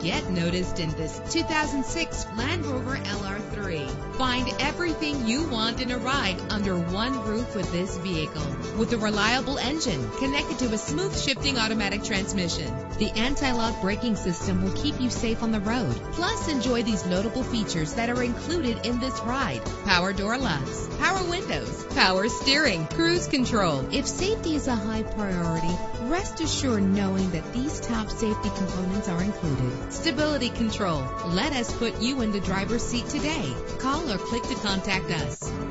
Get noticed in this 2006 Land Rover LR3. Find everything you want in a ride under one roof with this vehicle. With a reliable engine connected to a smooth shifting automatic transmission, the anti-lock braking system will keep you safe on the road. Plus, enjoy these notable features that are included in this ride. Power door locks, power windows, power steering, cruise control. If safety is a high priority, rest assured knowing that these top safety components are included. Stability control. Let us put you in the driver's seat today. Call or click to contact us.